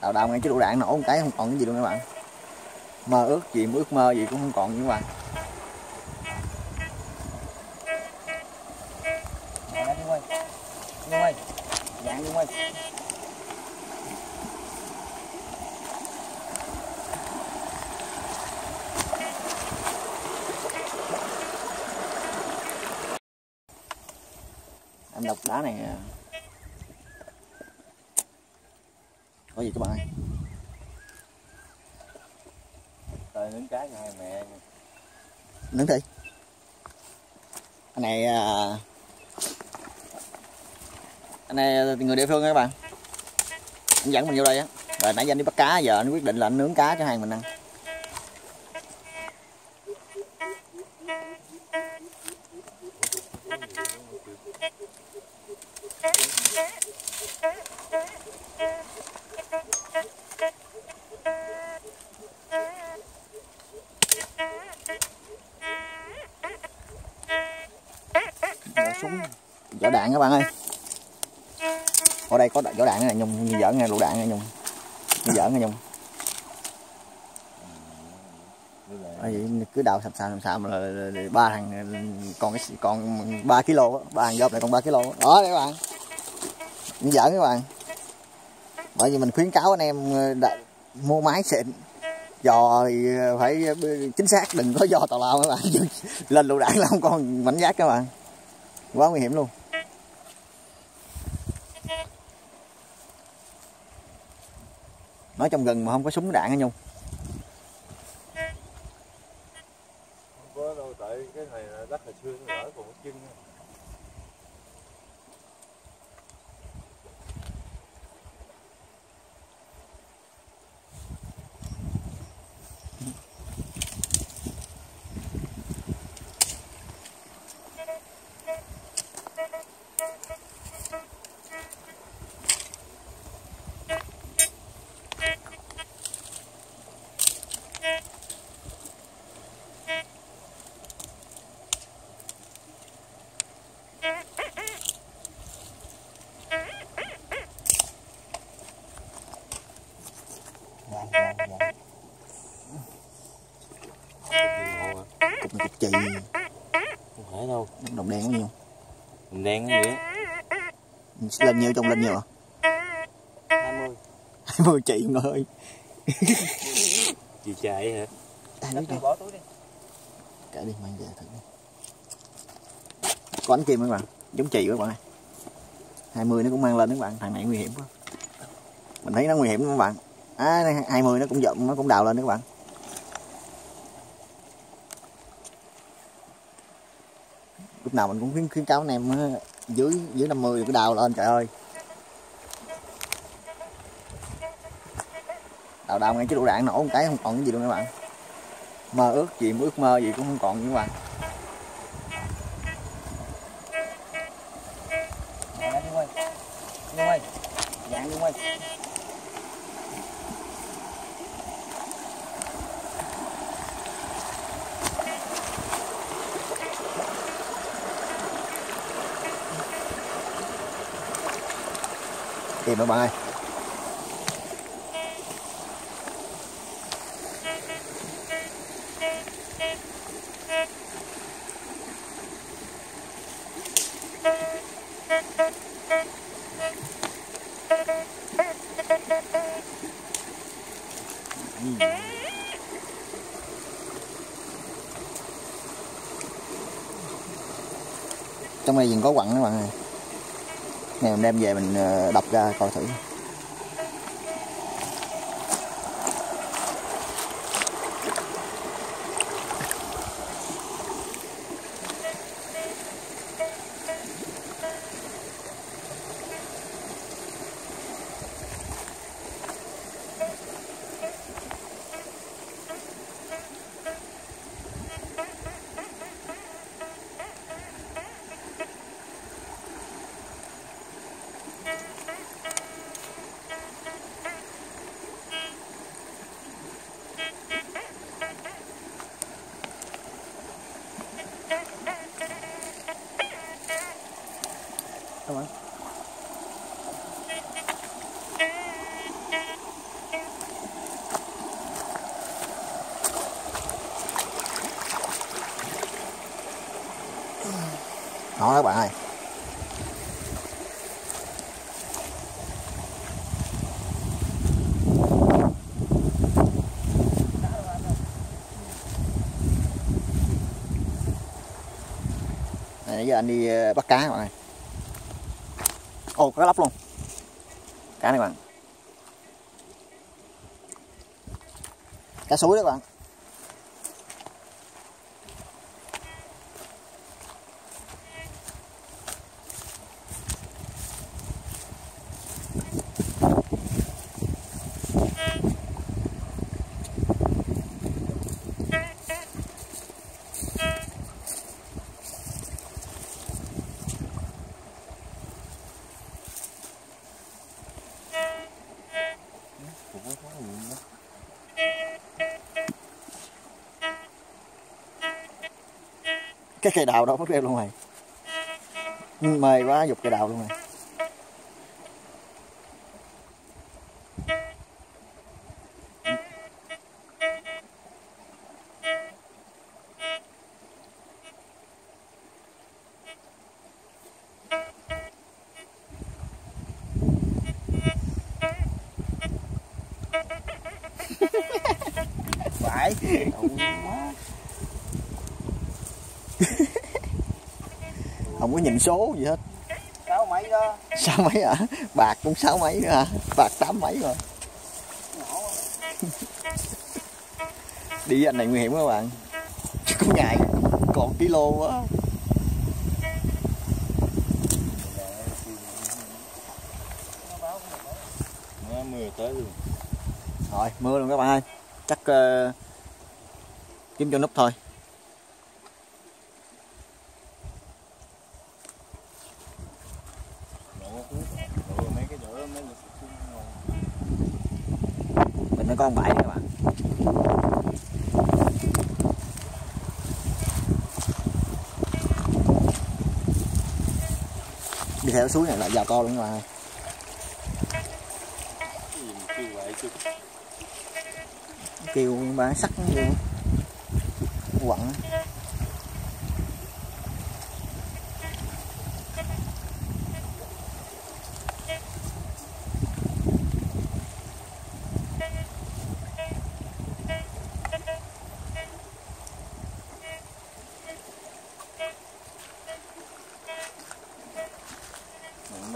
đào đào ngay cái lựu đạn nổ một cái, không còn cái gì luôn các bạn. Mơ ước gì ước mơ gì cũng không còn nữa các bạn. Nhung ơi dạng Nhung ơi em đọc đá này à có gì các bạn ơi Trời nướng cá cho hai mẹ. Nướng đi. Anh này à, anh này người địa phương các bạn. Anh dẫn mình vô đây á. Rồi nãy giờ anh đi bắt cá giờ anh quyết định là anh nướng cá cho hai mình ăn đạn các bạn ơi. Ở đây có đạn- vỏ đạn này nhung như giỡn nghe lựu đạn nghe nhung. Như giỡn nghe nhung. À, vậy cứ đào sầm sàm sầm sàm là, ba thằng còn cái còn ba kg ba thằng dốc này còn ba kg đó đấy các bạn. Như giỡn các bạn. Bởi vì mình khuyến cáo anh em ờ, đã, mua máy xịn. Dò thì ờ, phải ờ, chính xác đừng có dò tào lao các bạn. Lên lựu đạn là không còn mảnh giác các bạn. Quá nguy hiểm luôn. Ở trong rừng mà không có súng đạn á nhung Không có đâu tại cái này là đất hồi xưa nó lỡ còn cái chân á này chì Không phải đâu. Đồng đen quá nhung Mình đen cái gì á lên nhiều trong lên nhiều à? 20 20 chị ông ơi. Chị chạy hả? Ai biết đi bỏ túi đi. Kệ đi mang về thử đi có ánh kim các bạn. Giống chì các bạn ơi. 20 nó cũng mang lên các bạn. Thằng này nguy hiểm quá. Mình thấy nó nguy hiểm các bạn. À, này 20 nó cũng giận nó cũng đào lên các bạn nào mình cũng khuyến, khuyến cáo anh em dưới dưới 50 cái đào lên trời ơi. Đào đào ngay cái đủ đạn nổ một cái không còn cái gì luôn các bạn. Mơ ước gì ước mơ gì cũng không còn nữa các bạn. Nhung ơi Nhung ơi Nhung ơi Tìm các bạn ơi. Trong này dừng có quặng các bạn ơi mình đem về mình ờ, đọc ra coi thử. Đó các bạn ơi. Nãy giờ anh đi ờ, bắt cá các bạn ơi. Ồ có cá lóc luôn. Cá này các bạn. Cá suối đó các bạn. Cái cây đào đó, mất đeo luôn mày. Mày quá dục cây đào luôn mày. Không có nhìn số gì hết. Sáu mấy đó. Sáu mấy hả? Bạc cũng sáu mấy nữa hả? Bạc tám mấy rồi. Đi với anh này nguy hiểm các bạn. Chứ cũng ngại còn kilo quá. Mưa tới luôn rồi mưa luôn các bạn ơi. Chắc uh, kiếm cho nút thôi. Mình nó con bảy các bạn. Đi theo suối này lại già to luôn các bạn. Kêu bán sắt luôn quặng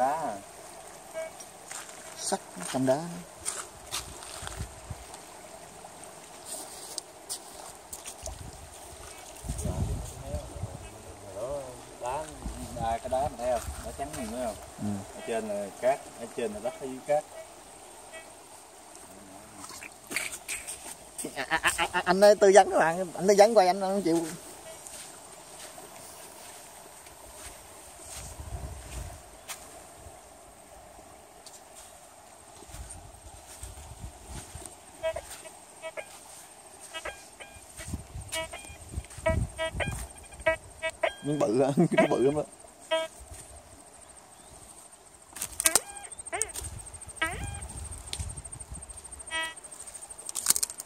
đá à. Sắt trong đá đó đá đa cái đá mà thấy không đá trắng này thấy không? Ừ. ở trên là cát ở trên là đất ở dưới cát. À, à, à, à, anh ơi tư vấn các bạn anh tư vấn quay anh không chịu. Nhưng bự á nó bự lắm á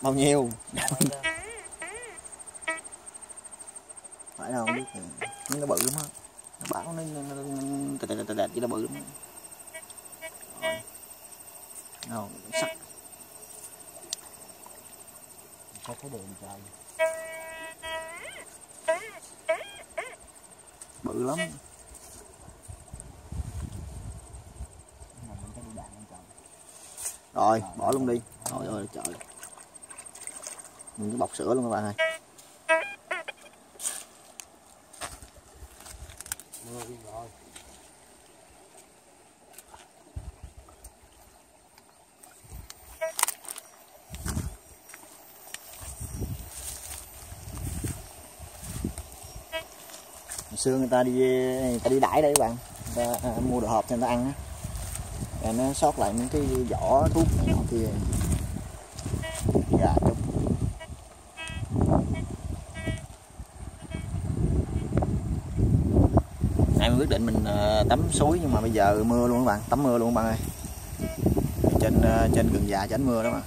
bao nhiêu? Phải đâu không biết rồi. nhưng nó bự lắm á. Nó bảo nó nó nó tẹt tẹt tẹt chỉ nó bự lắm. Rồi. Sắt. Có cái đường trời. Bự lắm. Rồi bỏ luôn đi. Trời ơi trời mình cái bọc sữa luôn các bạn ơi. Mưa đi rồi hồi xưa người ta đi người ta đi đãi đây các bạn. Người ta à, mua đồ hộp cho người ta ăn á. Rồi nó sót lại những cái vỏ thuốc này nọ kia. Dạ, Gà trúc quyết định mình ờ, tắm suối, nhưng mà bây giờ mưa luôn các bạn, tắm mưa luôn các bạn ơi. Trên ờ, trên gần già tránh mưa đó mà.